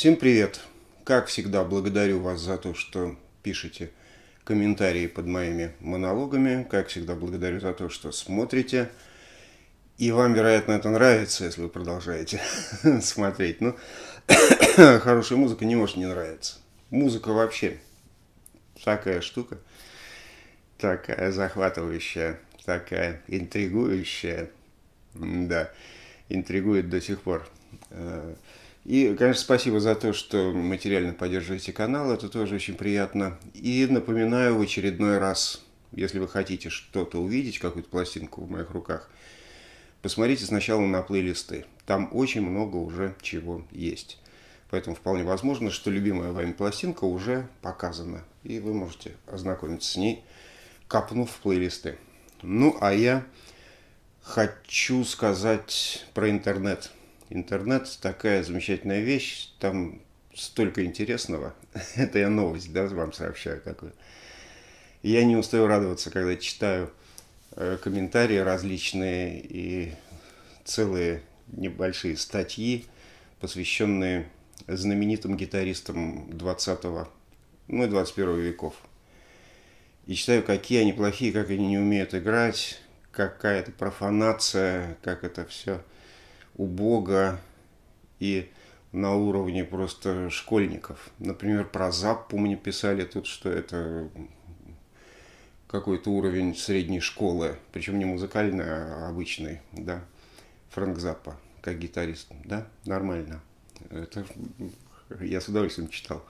Всем привет! Как всегда, благодарю вас за то, что пишете комментарии под моими монологами. Как всегда, благодарю за то, что смотрите. И вам, вероятно, это нравится, если вы продолжаете смотреть. Но хорошая музыка не может не нравиться. Музыка вообще такая штука, такая захватывающая, такая интригующая. Да, интригует до сих пор. И, конечно, спасибо за то, что материально поддерживаете канал, это тоже очень приятно. И напоминаю в очередной раз, если вы хотите что-то увидеть, какую-то пластинку в моих руках, посмотрите сначала на плейлисты. Там очень много уже чего есть. Поэтому вполне возможно, что любимая вами пластинка уже показана. И вы можете ознакомиться с ней, копнув в плейлисты. Ну, а я хочу сказать про интернет – Интернет такая замечательная вещь, там столько интересного. Это я новость, да, вам сообщаю такую. Я не устаю радоваться, когда читаю э, комментарии различные и целые небольшие статьи, посвященные знаменитым гитаристам 20 ну и 21 веков. И читаю, какие они плохие, как они не умеют играть, какая-то профанация, как это все убого и на уровне просто школьников. Например, про Заппу мне писали тут, что это какой-то уровень средней школы, причем не музыкальный, а обычный, да. Фрэнк Заппа, как гитарист, да, нормально. Это я с удовольствием читал.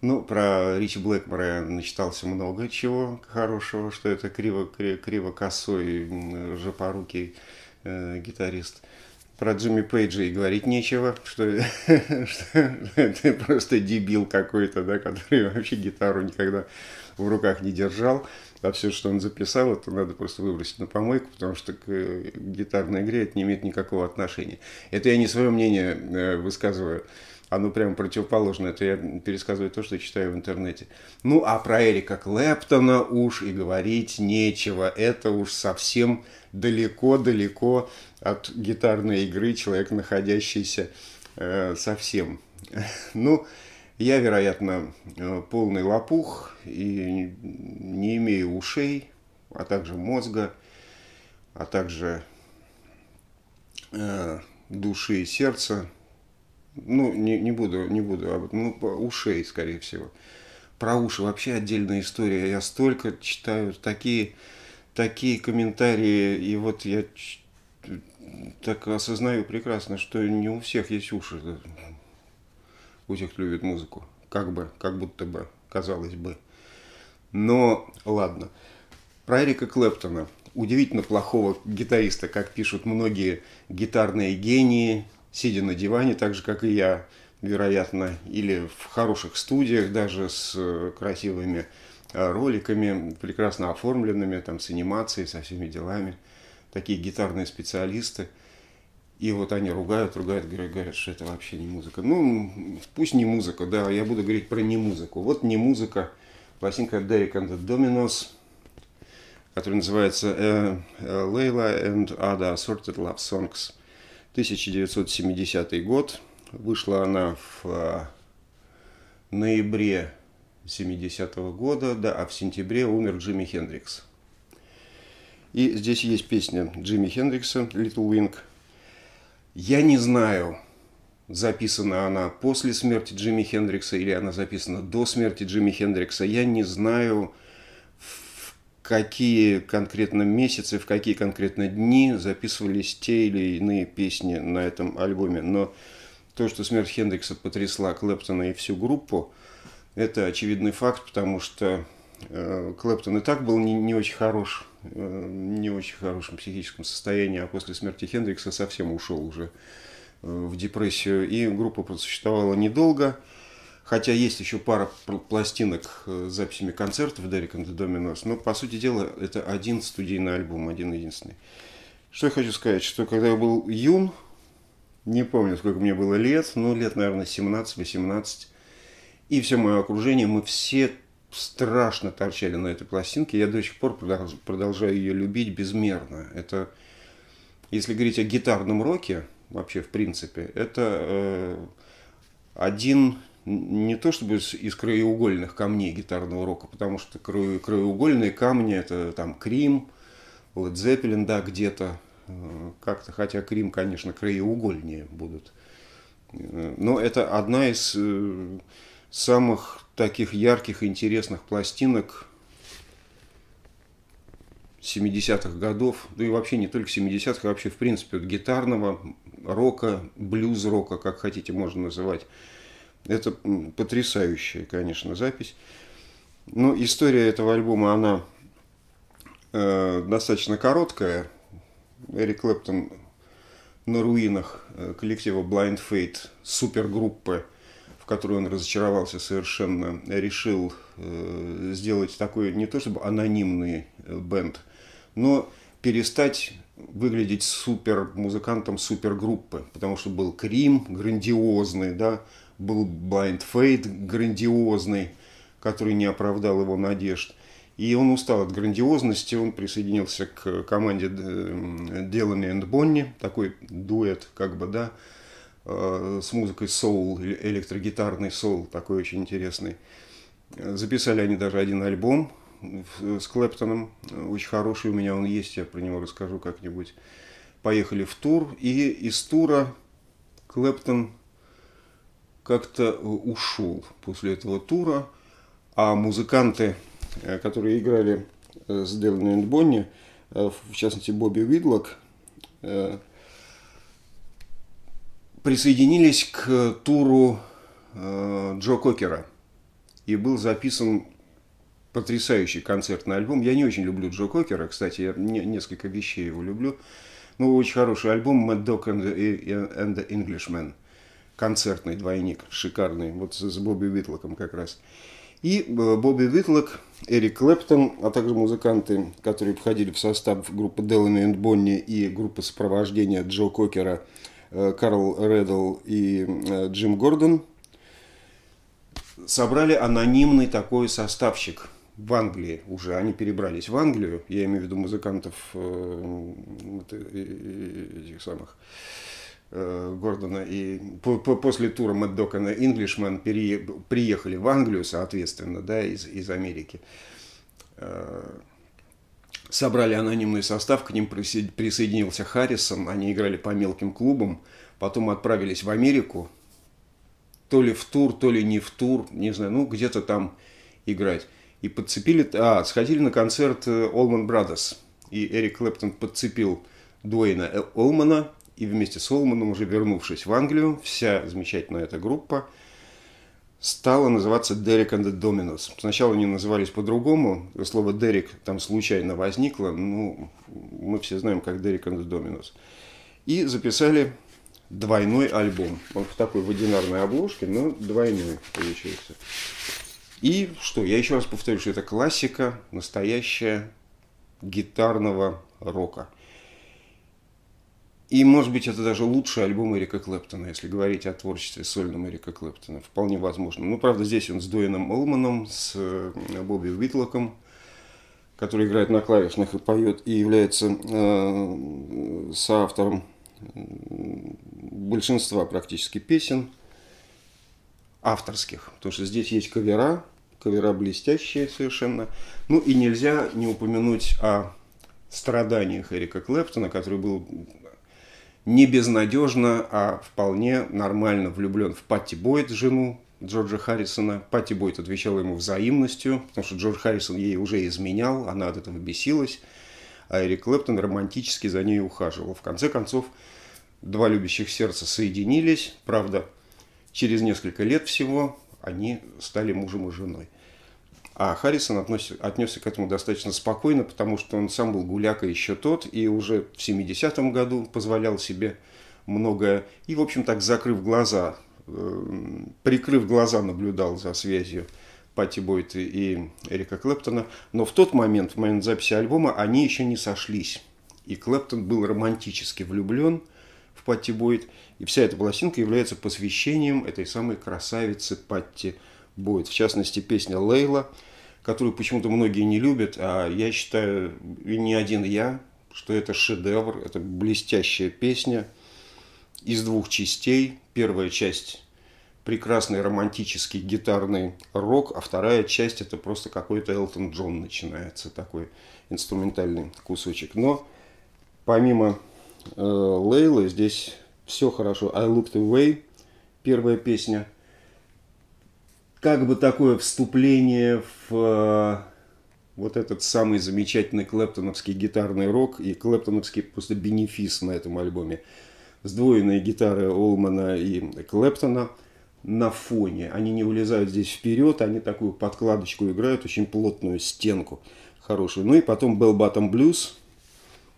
Ну, про Ричи Блэкмора я начитался много чего хорошего, что это криво, криво, криво косой, жопорукий э, гитарист. Про Джимми Пейджа и говорить нечего, что, что это просто дебил какой-то, да, который вообще гитару никогда в руках не держал. А все, что он записал, это надо просто выбросить на помойку, потому что к гитарной игре это не имеет никакого отношения. Это я не свое мнение э, высказываю оно прямо противоположное. Это я пересказываю то, что читаю в интернете. Ну, а про Эрика Клэптона уж и говорить нечего. Это уж совсем далеко-далеко от гитарной игры человек, находящийся э, совсем. Ну, я, вероятно, э, полный лопух и не имею ушей, а также мозга, а также э, души и сердца, ну, не, не буду, не буду об этом, ну, ушей, скорее всего. Про уши вообще отдельная история. Я столько читаю такие, такие комментарии, и вот я так осознаю прекрасно, что не у всех есть уши, у тех, кто любит музыку. Как бы, как будто бы, казалось бы. Но ладно. Про Эрика Клэптона. Удивительно плохого гитариста, как пишут многие гитарные гении, сидя на диване, так же, как и я, вероятно, или в хороших студиях даже с э, красивыми э, роликами, прекрасно оформленными, там, с анимацией, со всеми делами. Такие гитарные специалисты. И вот они ругают, ругают, говорят, говорят, что это вообще не музыка. Ну, пусть не музыка, да, я буду говорить про не музыку. Вот не музыка, пластинка Derek and the Dominos, которая называется Layla and Other Assorted Love Songs – 1970 год. Вышла она в а, ноябре 70 -го года, да, а в сентябре умер Джимми Хендрикс. И здесь есть песня Джимми Хендрикса «Little Wing». Я не знаю, записана она после смерти Джимми Хендрикса или она записана до смерти Джимми Хендрикса. Я не знаю, какие конкретно месяцы, в какие конкретно дни записывались те или иные песни на этом альбоме. Но то, что смерть Хендрикса потрясла Клэптона и всю группу, это очевидный факт, потому что э, Клэптон и так был не, не очень хорош, э, не очень хорошем психическом состоянии, а после смерти Хендрикса совсем ушел уже э, в депрессию. И группа просуществовала недолго. Хотя есть еще пара пластинок с записями концертов Derek and the но, по сути дела, это один студийный альбом, один единственный. Что я хочу сказать, что когда я был юн, не помню, сколько мне было лет, ну, лет, наверное, 17-18, и все мое окружение, мы все страшно торчали на этой пластинке. Я до сих пор продолжаю ее любить безмерно. Это, если говорить о гитарном роке, вообще, в принципе, это э, один не то чтобы из краеугольных камней гитарного рока, потому что краеугольные камни это там Крим, Led Zeppelin, да, где-то э, как-то, хотя Крим, конечно, краеугольнее будут. Э, но это одна из э, самых таких ярких интересных пластинок 70-х годов, да и вообще не только 70-х, а вообще в принципе гитарного рока, блюз-рока, как хотите, можно называть. Это потрясающая, конечно, запись. Но история этого альбома, она э, достаточно короткая. Эрик Клэптон на руинах э, коллектива Blind Fate, супергруппы, в которой он разочаровался совершенно, решил э, сделать такой не то чтобы анонимный э, бенд, но перестать выглядеть супер музыкантом супергруппы, потому что был Крим грандиозный, да, был Blind Fate грандиозный, который не оправдал его надежд. И он устал от грандиозности, он присоединился к команде Делани энд Бонни, такой дуэт, как бы, да, э, с музыкой соул, электрогитарный соул, такой очень интересный. Записали они даже один альбом с Клэптоном, очень хороший у меня он есть, я про него расскажу как-нибудь. Поехали в тур, и из тура Клэптон как-то ушел после этого тура, а музыканты Э, которые играли э, с Делани и Бонни, э, в частности Бобби Видлок, присоединились к туру Джо Кокера. И был записан потрясающий концертный альбом. Я не очень люблю Джо Кокера, кстати, я несколько вещей его люблю. Ну, очень хороший альбом Mad Dog and the Englishman. Концертный двойник, шикарный, вот с Бобби Витлоком как раз. И Бобби Витлок, Эрик Клэптон, а также музыканты, которые входили в состав группы Делани энд Бонни и группы сопровождения Джо Кокера, э, Карл Реддл и э, Джим Гордон, собрали анонимный такой составщик в Англии уже. Они перебрались в Англию, я имею в виду музыкантов э, этих самых Э, Гордона и по, по, после тура Мэтт Инглишман пере, приехали в Англию, соответственно, да, из, из Америки. Э, собрали анонимный состав, к ним присоединился Харрисон, они играли по мелким клубам, потом отправились в Америку, то ли в тур, то ли не в тур, не знаю, ну где-то там играть. И подцепили, а, сходили на концерт Allman Brothers, и Эрик Клэптон подцепил Дуэйна Олмана, и вместе с Олманом, уже вернувшись в Англию, вся замечательная эта группа стала называться Derek and the Dominos. Сначала они назывались по-другому. Слово Derek там случайно возникло. Ну, мы все знаем, как Derek and the Dominos. И записали двойной альбом. Он в такой в одинарной обложке, но двойной получился. И что, я еще раз повторю, что это классика настоящая гитарного рока. И, может быть, это даже лучший альбом Эрика Клэптона, если говорить о творчестве сольном Эрика Клэптона. Вполне возможно. Ну, правда, здесь он с Дуэном Олманом, с э, Бобби Уитлоком, который играет на клавишных и поет, и является э, соавтором большинства практически песен авторских. Потому что здесь есть кавера, кавера блестящие совершенно. Ну и нельзя не упомянуть о страданиях Эрика Клэптона, который был не безнадежно, а вполне нормально влюблен в Патти Бойт, жену Джорджа Харрисона. Патти Бойт отвечала ему взаимностью, потому что Джордж Харрисон ей уже изменял, она от этого бесилась, а Эрик Клэптон романтически за ней ухаживал. В конце концов, два любящих сердца соединились, правда, через несколько лет всего они стали мужем и женой. А Харрисон отнесся, отнесся к этому достаточно спокойно, потому что он сам был гуляка еще тот, и уже в 70-м году позволял себе многое. И, в общем, так закрыв глаза, э, прикрыв глаза, наблюдал за связью Пати Бойта и Эрика Клэптона. Но в тот момент, в момент записи альбома, они еще не сошлись. И Клэптон был романтически влюблен в Патти Бойт. И вся эта пластинка является посвящением этой самой красавицы Патти Бойт. В частности, песня «Лейла», которую почему-то многие не любят, а я считаю, и не один я, что это шедевр, это блестящая песня из двух частей. Первая часть прекрасный романтический гитарный рок, а вторая часть это просто какой-то Элтон Джон начинается, такой инструментальный кусочек. Но помимо э, Лейлы здесь все хорошо. I Looked Away, первая песня. Как бы такое вступление в э, вот этот самый замечательный клэптоновский гитарный рок и клэптоновский просто бенефис на этом альбоме. Сдвоенные гитары Олмана и Клэптона на фоне. Они не улезают здесь вперед, они такую подкладочку играют, очень плотную стенку хорошую. Ну и потом Bell Bottom Blues,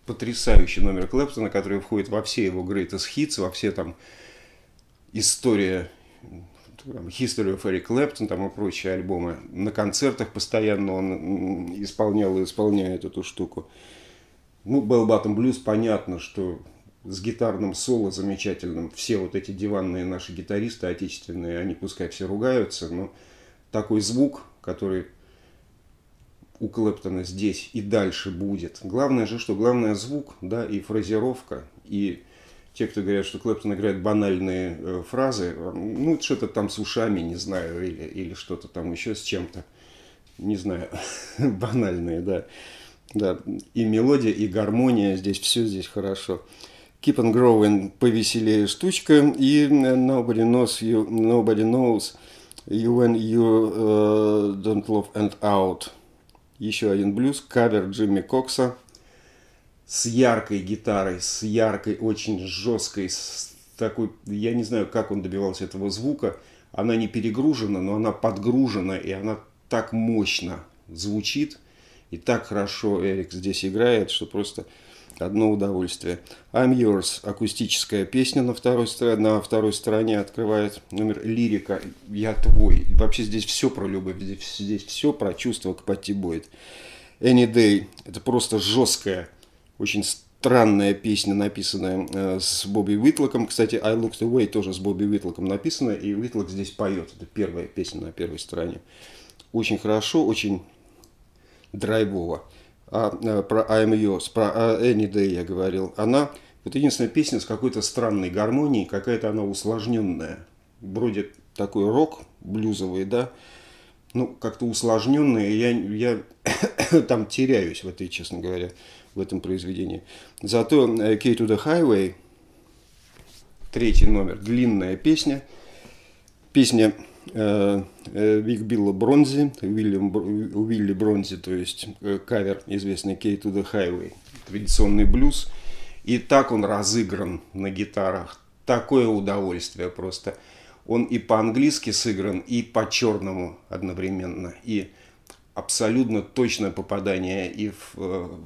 потрясающий номер Клэптона, который входит во все его greatest hits, во все там история History of Eric Clapton там и прочие альбомы. На концертах постоянно он исполнял и исполняет эту штуку. Ну, Bell Bottom Blues, понятно, что с гитарным соло замечательным. Все вот эти диванные наши гитаристы отечественные, они пускай все ругаются, но такой звук, который у Клэптона здесь и дальше будет. Главное же что? Главное звук, да, и фразировка, и те, кто говорят, что Клэптон играет банальные э, фразы, ну, что-то там с ушами, не знаю, или, или что-то там еще с чем-то, не знаю, банальные, да. Да, и мелодия, и гармония, здесь все здесь хорошо. Keep on Growing повеселее штучка, и Nobody Knows You, Nobody Knows You When You uh, Don't Love and Out. Еще один блюз, кавер Джимми Кокса – с яркой гитарой, с яркой, очень жесткой, с такой, я не знаю, как он добивался этого звука. Она не перегружена, но она подгружена, и она так мощно звучит, и так хорошо Эрик здесь играет, что просто одно удовольствие. I'm Yours, акустическая песня на второй, на второй стороне открывает номер лирика «Я твой». Вообще здесь все про любовь, здесь, здесь все про чувство к Патти Бойд. Any Day – это просто жесткая очень странная песня, написанная э, с Бобби Уитлоком. Кстати, I Looked Away тоже с Бобби Уитлоком написана, и Уитлок здесь поет. Это первая песня на первой стороне. Очень хорошо, очень драйвово. А, а про I'm Yours, про Any Day я говорил. Она, вот единственная песня с какой-то странной гармонией, какая-то она усложненная. Вроде такой рок блюзовый, да, ну, как-то усложненная, я, я там теряюсь в этой, честно говоря в этом произведении. Зато э, Key to the Highway, третий номер, длинная песня. Песня э, э, Вик Билла Бронзи, Уильям, Уилли Бронзи, то есть э, кавер известный Key to the Highway, традиционный блюз. И так он разыгран на гитарах. Такое удовольствие просто. Он и по-английски сыгран, и по-черному одновременно. И абсолютно точное попадание и в, в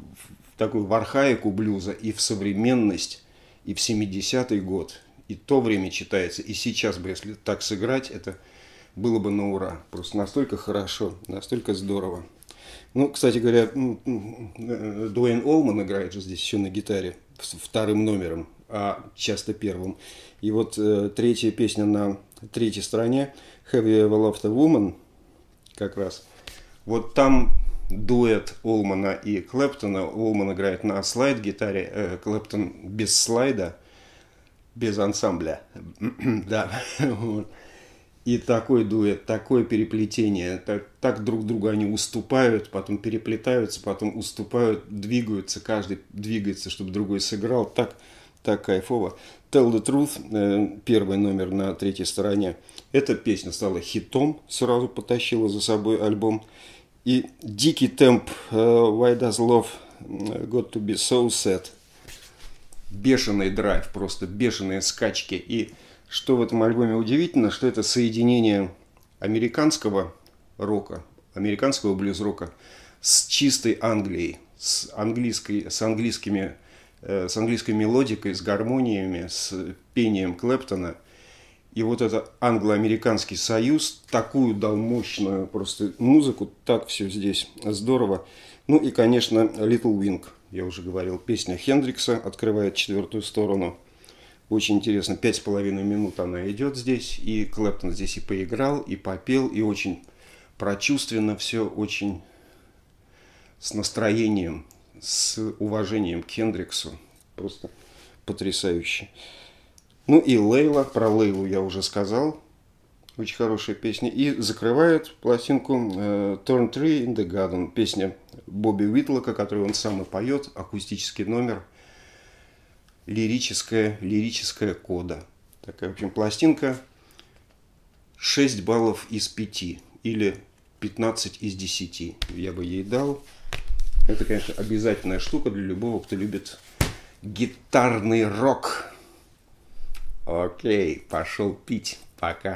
такую в архаику блюза и в современность, и в 70-й год. И то время читается, и сейчас бы, если так сыграть, это было бы на ура. Просто настолько хорошо, настолько здорово. Ну, кстати говоря, Дуэйн Олман играет же здесь еще на гитаре вторым номером, а часто первым. И вот э, третья песня на третьей стороне Have You Ever Loved a Woman как раз. Вот там дуэт Олмана и Клэптона. Олман играет на слайд-гитаре, э, Клэптон без слайда, без ансамбля. да. И такой дуэт, такое переплетение, так, так друг другу они уступают, потом переплетаются, потом уступают, двигаются, каждый двигается, чтобы другой сыграл. Так, так кайфово. Tell the Truth, э, первый номер на третьей стороне. Эта песня стала хитом, сразу потащила за собой альбом. И дикий темп э, Why Does Love Got To Be So Sad. Бешеный драйв, просто бешеные скачки. И что в этом альбоме удивительно, что это соединение американского рока, американского блюз-рока с чистой Англией, с, английской, с, английскими, э, с английской мелодикой, с гармониями, с пением Клэптона – и вот этот англо-американский союз такую дал мощную просто музыку, так все здесь здорово. Ну и, конечно, Little Wing, я уже говорил, песня Хендрикса открывает четвертую сторону. Очень интересно, пять с половиной минут она идет здесь, и Клэптон здесь и поиграл, и попел, и очень прочувственно все, очень с настроением, с уважением к Хендриксу. Просто потрясающе. Ну и Лейла, про Лейлу я уже сказал. Очень хорошая песня. И закрывает пластинку э, Turn Tree in the Garden. Песня Бобби Уитлока, которую он сам и поет. Акустический номер. Лирическая, лирическая кода. Такая, в общем, пластинка 6 баллов из 5. Или 15 из 10. Я бы ей дал. Это, конечно, обязательная штука для любого, кто любит гитарный рок. Окей, пошел пить. Пока.